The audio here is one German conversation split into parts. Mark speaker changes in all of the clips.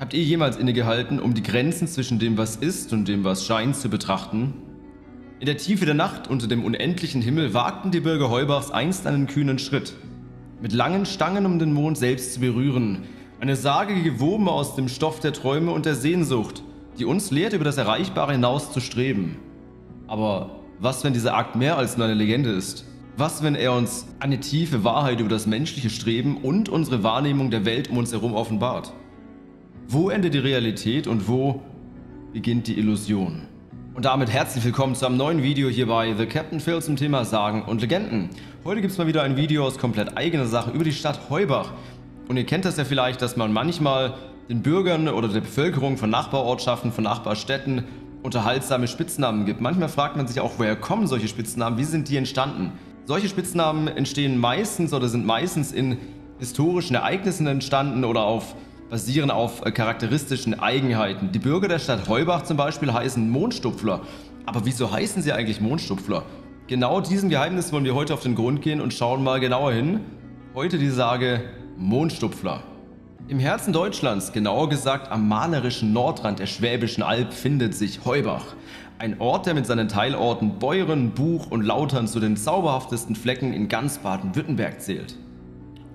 Speaker 1: Habt ihr jemals innegehalten, um die Grenzen zwischen dem, was ist und dem, was scheint, zu betrachten? In der Tiefe der Nacht unter dem unendlichen Himmel wagten die Bürger Heubachs einst einen kühnen Schritt. Mit langen Stangen, um den Mond selbst zu berühren. Eine Sage gewoben aus dem Stoff der Träume und der Sehnsucht, die uns lehrt, über das Erreichbare hinaus zu streben. Aber was, wenn dieser Akt mehr als nur eine Legende ist? Was, wenn er uns eine tiefe Wahrheit über das menschliche Streben und unsere Wahrnehmung der Welt um uns herum offenbart? Wo endet die Realität und wo beginnt die Illusion? Und damit herzlich willkommen zu einem neuen Video hier bei The Captain Phil zum Thema Sagen und Legenden. Heute gibt es mal wieder ein Video aus komplett eigener Sache über die Stadt Heubach. Und ihr kennt das ja vielleicht, dass man manchmal den Bürgern oder der Bevölkerung von Nachbarortschaften, von Nachbarstädten unterhaltsame Spitznamen gibt. Manchmal fragt man sich auch, woher kommen solche Spitznamen, wie sind die entstanden? Solche Spitznamen entstehen meistens oder sind meistens in historischen Ereignissen entstanden oder auf basieren auf äh, charakteristischen Eigenheiten. Die Bürger der Stadt Heubach zum Beispiel heißen Mondstupfler. Aber wieso heißen sie eigentlich Mondstupfler? Genau diesem Geheimnis wollen wir heute auf den Grund gehen und schauen mal genauer hin. Heute die Sage Mondstupfler. Im Herzen Deutschlands, genauer gesagt am malerischen Nordrand der Schwäbischen Alb, findet sich Heubach. Ein Ort, der mit seinen Teilorten Beuren, Buch und Lautern zu den zauberhaftesten Flecken in ganz Baden-Württemberg zählt.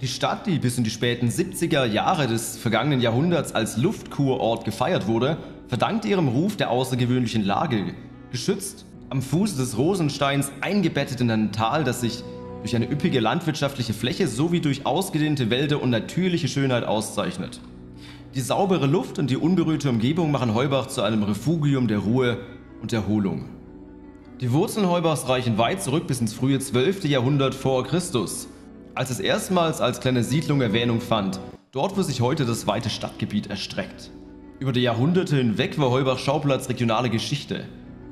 Speaker 1: Die Stadt, die bis in die späten 70er Jahre des vergangenen Jahrhunderts als Luftkurort gefeiert wurde, verdankt ihrem Ruf der außergewöhnlichen Lage. Geschützt am Fuße des Rosensteins, eingebettet in ein Tal, das sich durch eine üppige landwirtschaftliche Fläche sowie durch ausgedehnte Wälder und natürliche Schönheit auszeichnet. Die saubere Luft und die unberührte Umgebung machen Heubach zu einem Refugium der Ruhe und Erholung. Die Wurzeln Heubachs reichen weit zurück bis ins frühe 12. Jahrhundert vor Christus als es erstmals als kleine Siedlung Erwähnung fand, dort wo sich heute das weite Stadtgebiet erstreckt. Über die Jahrhunderte hinweg war Heubach Schauplatz regionale Geschichte,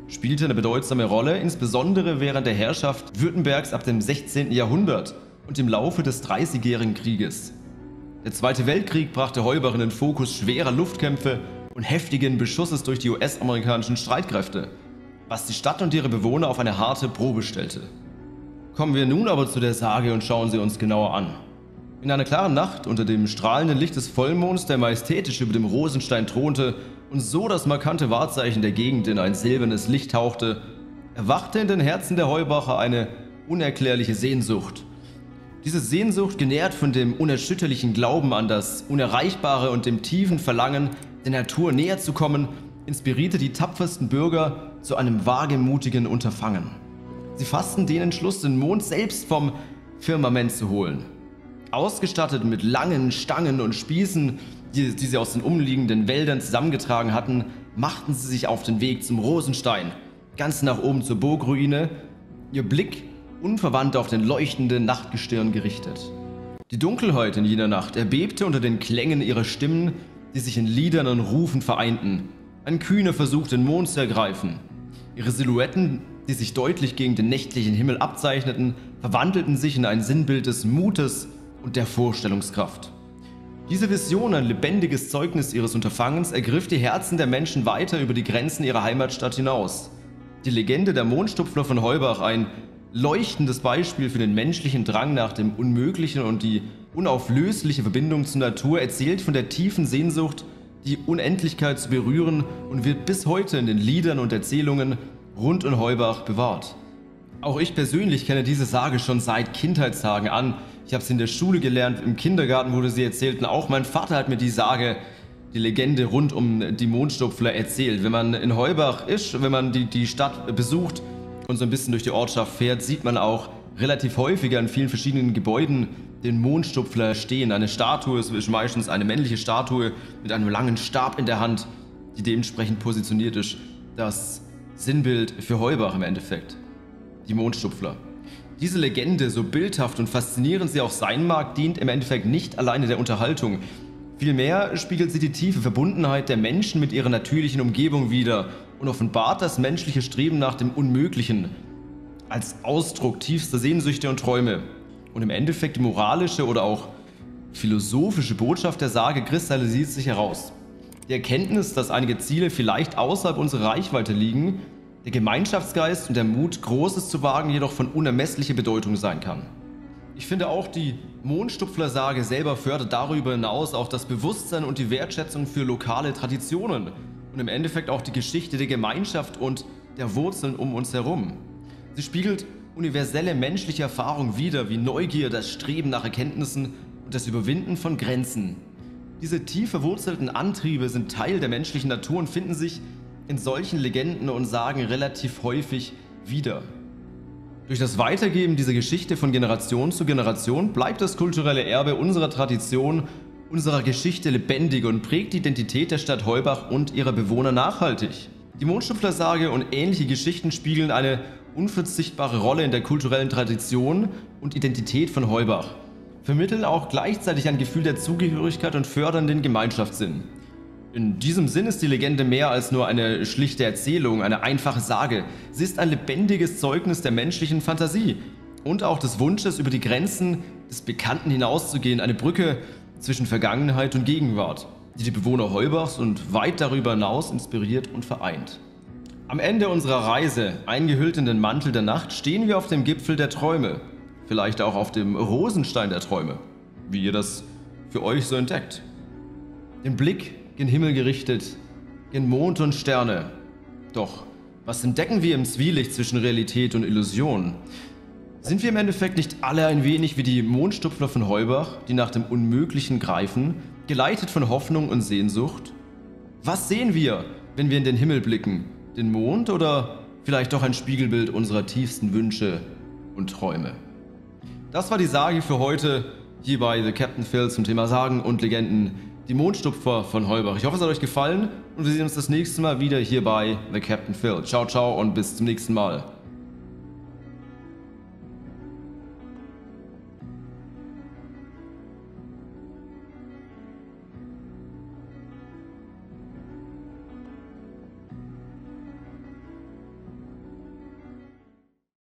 Speaker 1: spielte eine bedeutsame Rolle, insbesondere während der Herrschaft Württembergs ab dem 16. Jahrhundert und im Laufe des Dreißigjährigen Krieges. Der Zweite Weltkrieg brachte Heubach in den Fokus schwerer Luftkämpfe und heftigen Beschusses durch die US-amerikanischen Streitkräfte, was die Stadt und ihre Bewohner auf eine harte Probe stellte. Kommen wir nun aber zu der Sage und schauen sie uns genauer an. In einer klaren Nacht unter dem strahlenden Licht des Vollmonds, der majestätisch über dem Rosenstein thronte und so das markante Wahrzeichen der Gegend in ein silbernes Licht tauchte, erwachte in den Herzen der Heubacher eine unerklärliche Sehnsucht. Diese Sehnsucht, genährt von dem unerschütterlichen Glauben an das Unerreichbare und dem tiefen Verlangen, der Natur näher zu kommen, inspirierte die tapfersten Bürger zu einem wagemutigen Unterfangen. Sie fassten den Entschluss, den Mond selbst vom Firmament zu holen. Ausgestattet mit langen Stangen und Spießen, die, die sie aus den umliegenden Wäldern zusammengetragen hatten, machten sie sich auf den Weg zum Rosenstein, ganz nach oben zur Burgruine, ihr Blick unverwandt auf den leuchtenden Nachtgestirn gerichtet. Die Dunkelheit in jener Nacht erbebte unter den Klängen ihrer Stimmen, die sich in Liedern und Rufen vereinten. Ein kühner Versuch, den Mond zu ergreifen. Ihre Silhouetten die sich deutlich gegen den nächtlichen Himmel abzeichneten, verwandelten sich in ein Sinnbild des Mutes und der Vorstellungskraft. Diese Vision, ein lebendiges Zeugnis ihres Unterfangens, ergriff die Herzen der Menschen weiter über die Grenzen ihrer Heimatstadt hinaus. Die Legende der Mondstupfler von Heubach, ein leuchtendes Beispiel für den menschlichen Drang nach dem Unmöglichen und die unauflösliche Verbindung zur Natur, erzählt von der tiefen Sehnsucht, die Unendlichkeit zu berühren und wird bis heute in den Liedern und Erzählungen rund um Heubach bewahrt. Auch ich persönlich kenne diese Sage schon seit Kindheitstagen an. Ich habe sie in der Schule gelernt, im Kindergarten wurde sie erzählt und auch mein Vater hat mir die Sage, die Legende rund um die Mondstupfler erzählt. Wenn man in Heubach ist, wenn man die, die Stadt besucht und so ein bisschen durch die Ortschaft fährt, sieht man auch relativ häufiger in vielen verschiedenen Gebäuden den Mondstupfler stehen. Eine Statue ist meistens eine männliche Statue mit einem langen Stab in der Hand, die dementsprechend positioniert ist. Das Sinnbild für Heubach im Endeffekt. Die Mondstupfler. Diese Legende, so bildhaft und faszinierend sie auch sein mag, dient im Endeffekt nicht alleine der Unterhaltung. Vielmehr spiegelt sie die tiefe Verbundenheit der Menschen mit ihrer natürlichen Umgebung wider und offenbart das menschliche Streben nach dem Unmöglichen als Ausdruck tiefster Sehnsüchte und Träume und im Endeffekt die moralische oder auch philosophische Botschaft der Sage kristallisiert sich heraus. Die Erkenntnis, dass einige Ziele vielleicht außerhalb unserer Reichweite liegen, der Gemeinschaftsgeist und der Mut, Großes zu wagen, jedoch von unermesslicher Bedeutung sein kann. Ich finde auch, die Mondstupfler-Sage selber fördert darüber hinaus auch das Bewusstsein und die Wertschätzung für lokale Traditionen und im Endeffekt auch die Geschichte der Gemeinschaft und der Wurzeln um uns herum. Sie spiegelt universelle menschliche Erfahrung wider, wie Neugier, das Streben nach Erkenntnissen und das Überwinden von Grenzen. Diese tief verwurzelten Antriebe sind Teil der menschlichen Natur und finden sich in solchen Legenden und Sagen relativ häufig wieder. Durch das Weitergeben dieser Geschichte von Generation zu Generation bleibt das kulturelle Erbe unserer Tradition, unserer Geschichte lebendig und prägt die Identität der Stadt Heubach und ihrer Bewohner nachhaltig. Die Mondschnupflersage und ähnliche Geschichten spiegeln eine unverzichtbare Rolle in der kulturellen Tradition und Identität von Heubach vermitteln auch gleichzeitig ein Gefühl der Zugehörigkeit und fördern den Gemeinschaftssinn. In diesem Sinn ist die Legende mehr als nur eine schlichte Erzählung, eine einfache Sage. Sie ist ein lebendiges Zeugnis der menschlichen Fantasie und auch des Wunsches, über die Grenzen des Bekannten hinauszugehen, eine Brücke zwischen Vergangenheit und Gegenwart, die die Bewohner Heubachs und weit darüber hinaus inspiriert und vereint. Am Ende unserer Reise, eingehüllt in den Mantel der Nacht, stehen wir auf dem Gipfel der Träume, Vielleicht auch auf dem Rosenstein der Träume, wie ihr das für euch so entdeckt. Den Blick gen Himmel gerichtet, gen Mond und Sterne. Doch, was entdecken wir im Zwielicht zwischen Realität und Illusion? Sind wir im Endeffekt nicht alle ein wenig wie die Mondstupfler von Heubach, die nach dem Unmöglichen greifen, geleitet von Hoffnung und Sehnsucht? Was sehen wir, wenn wir in den Himmel blicken? Den Mond oder vielleicht doch ein Spiegelbild unserer tiefsten Wünsche und Träume? Das war die Sage für heute hier bei The Captain Phil zum Thema Sagen und Legenden. Die Mondstupfer von Heubach. Ich hoffe, es hat euch gefallen und wir sehen uns das nächste Mal wieder hier bei The Captain Phil. Ciao, ciao und bis zum nächsten Mal.